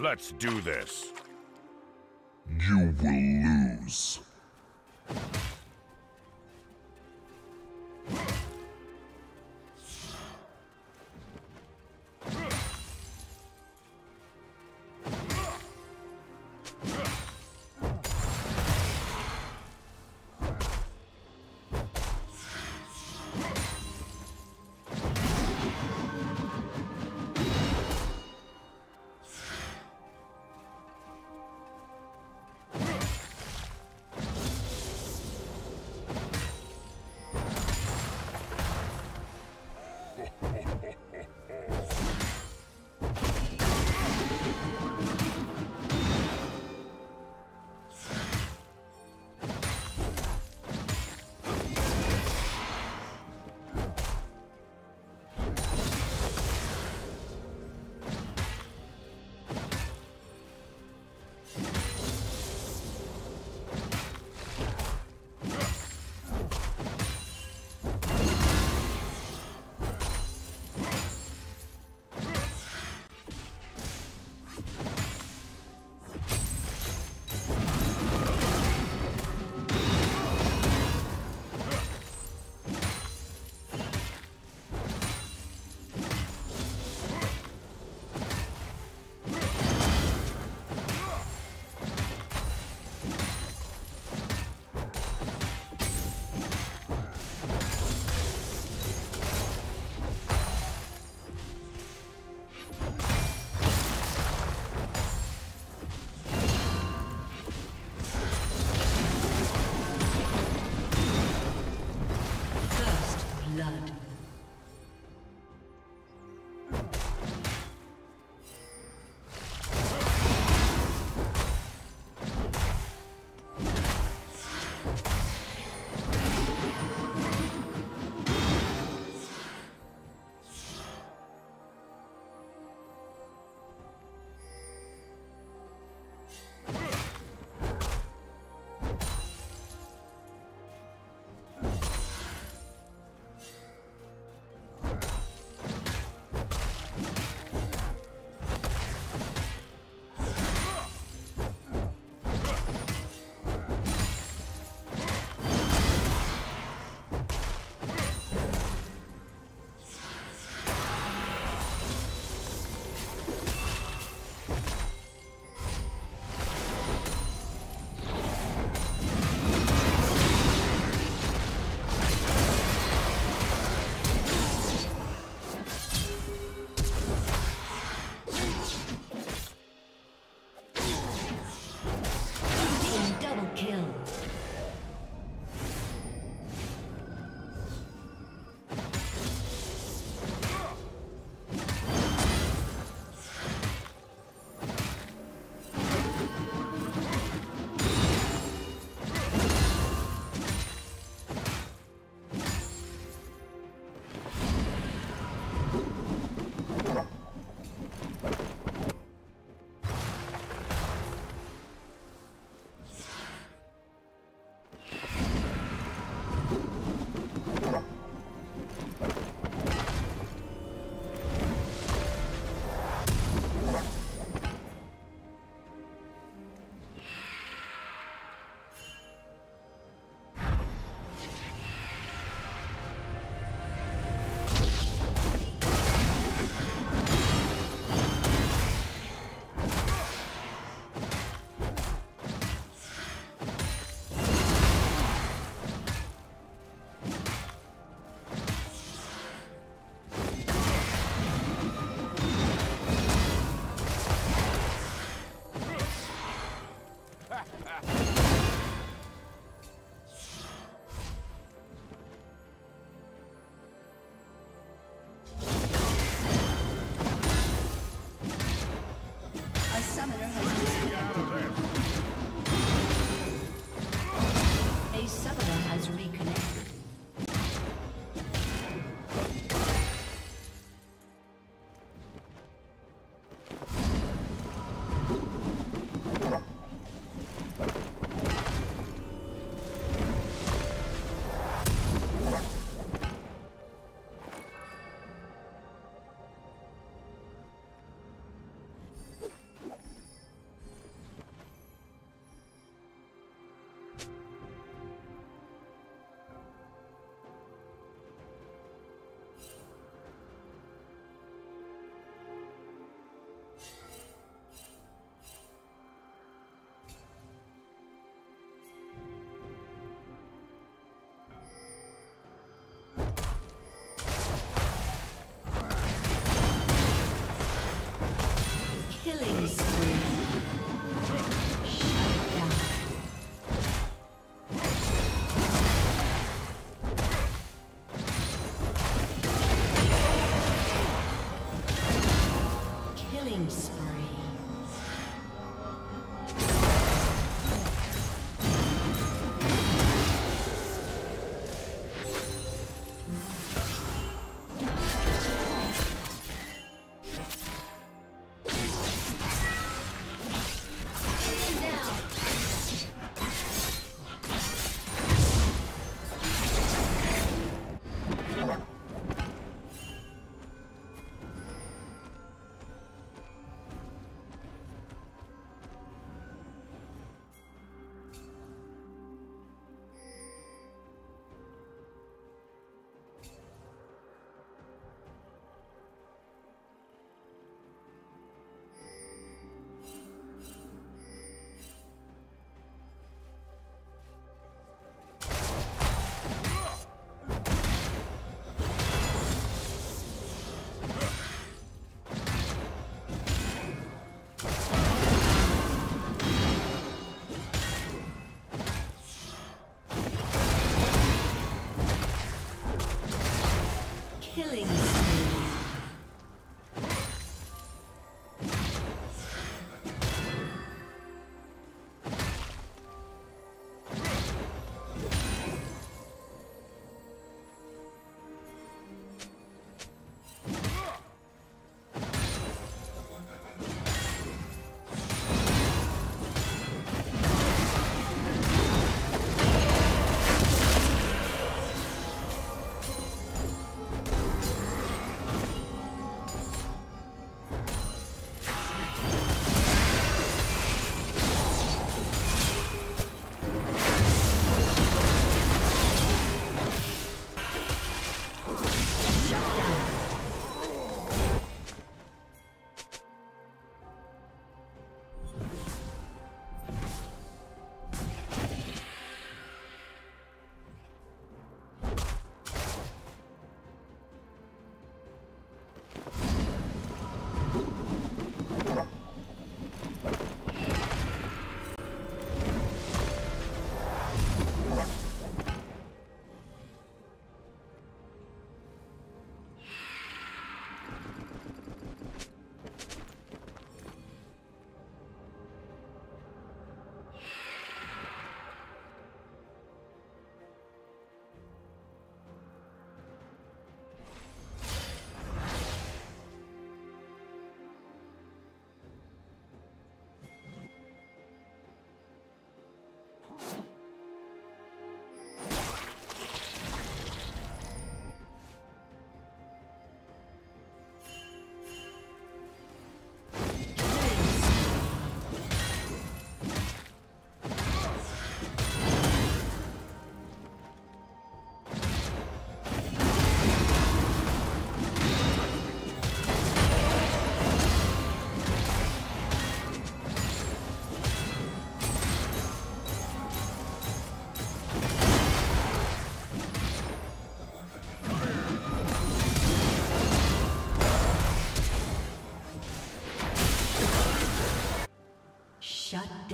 Let's do this. You will lose.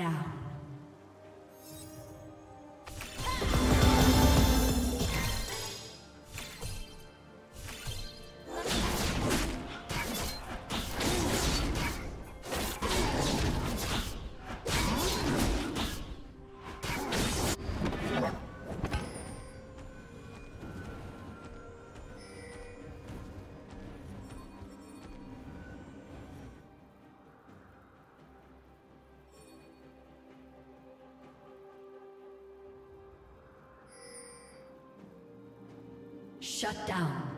down. Shut down.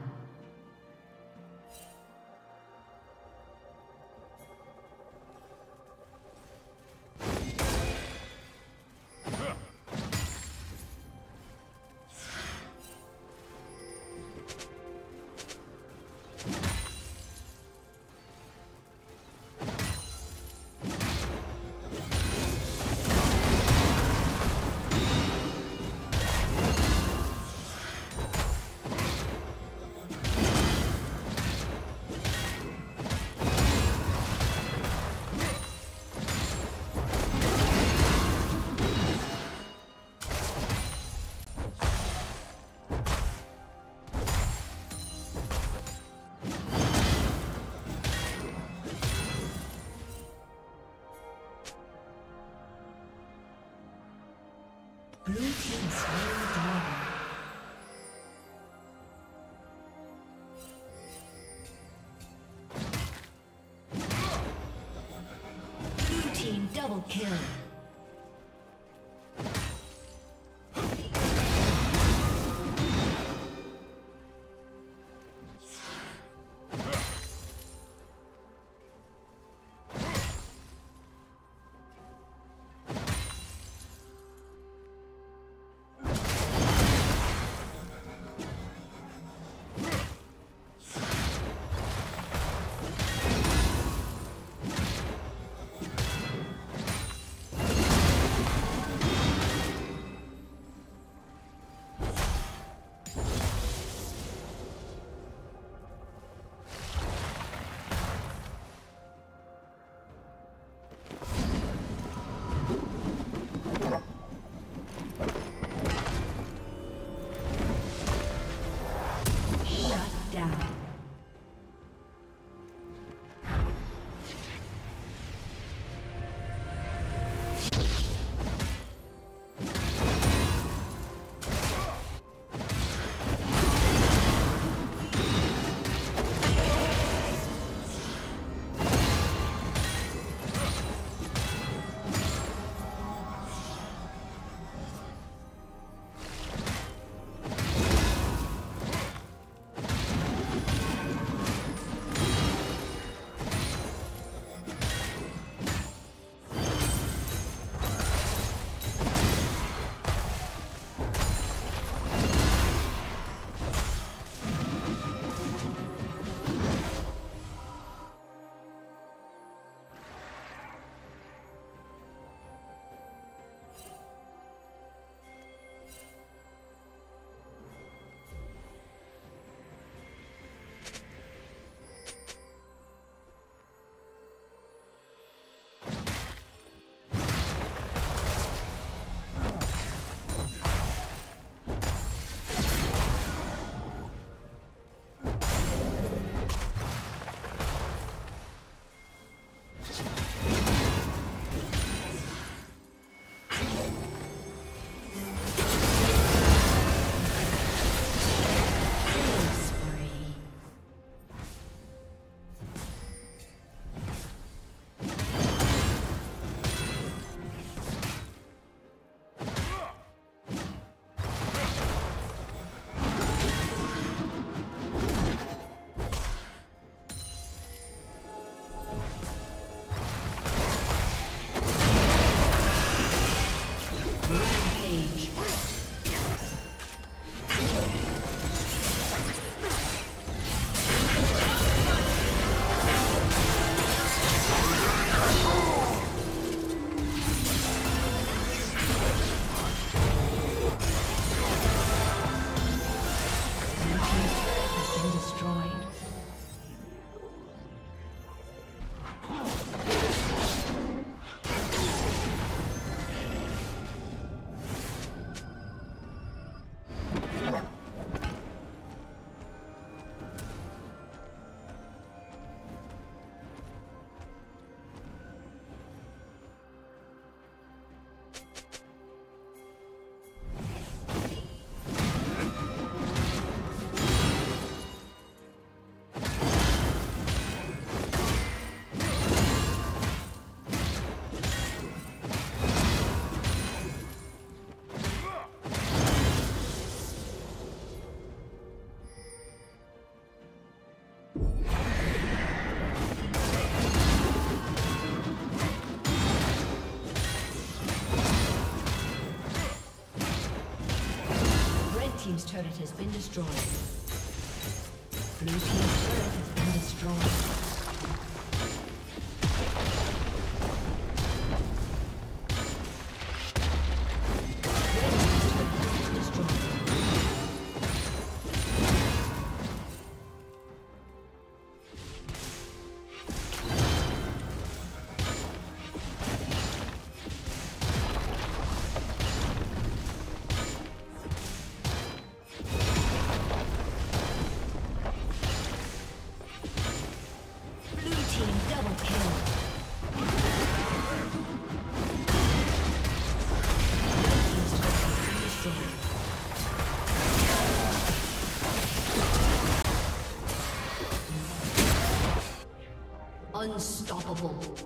Kill. Has been destroyed. Blue trouble.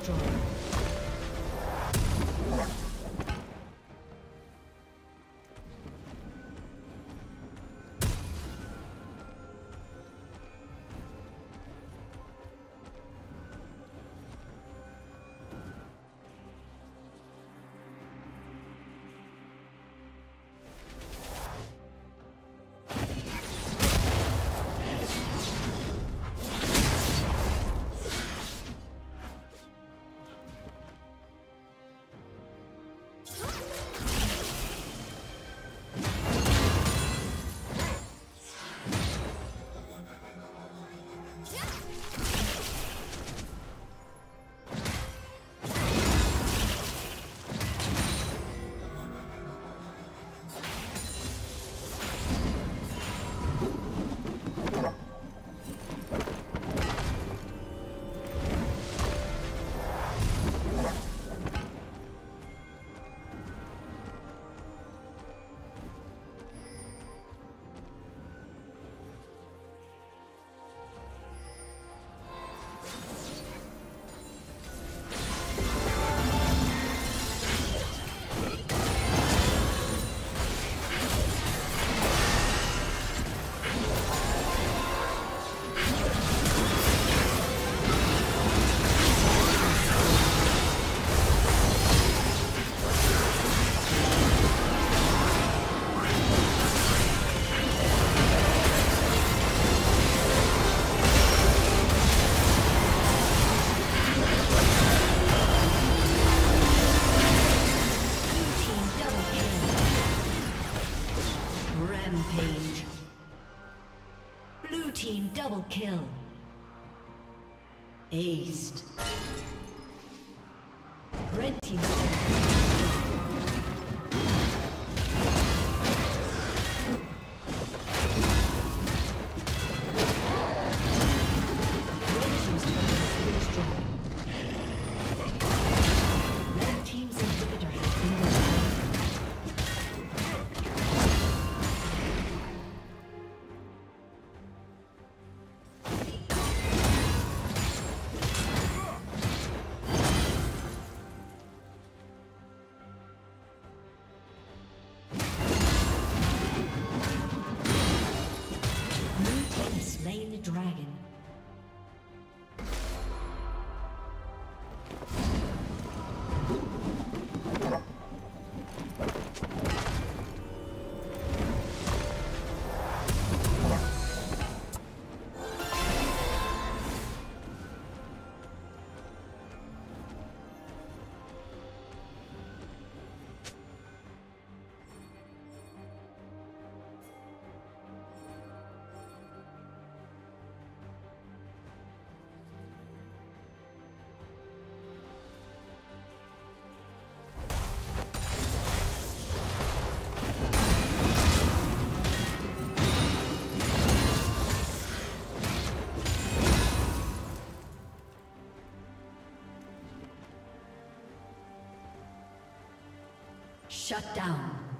Kill. Aced. dragon. Shut down.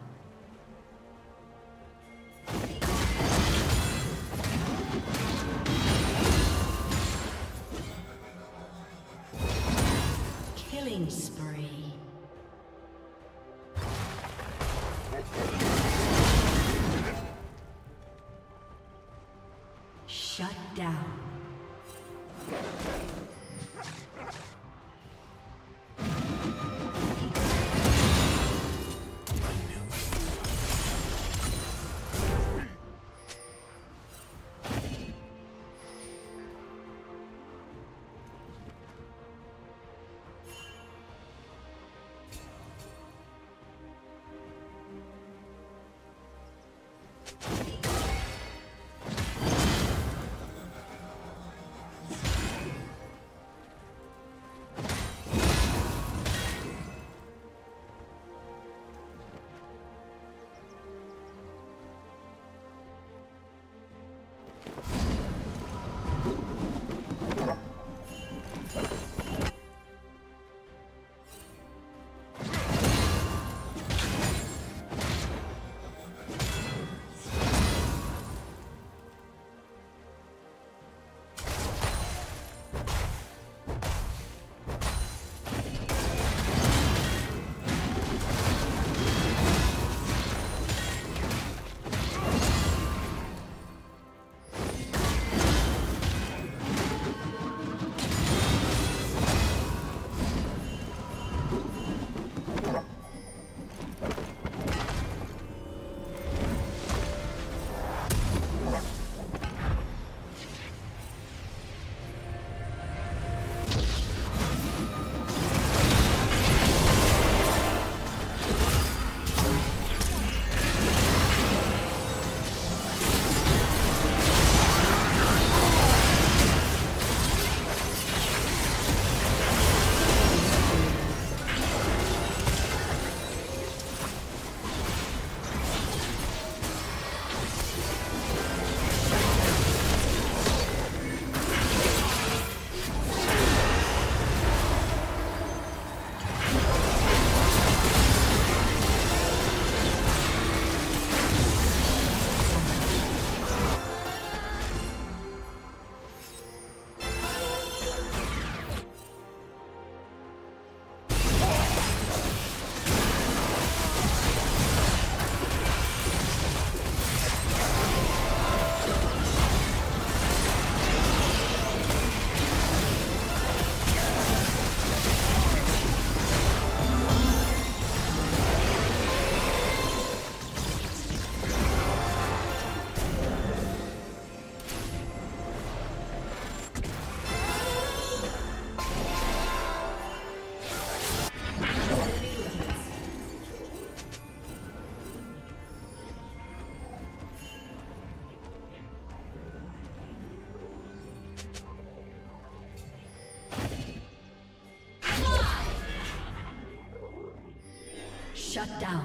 Shut down.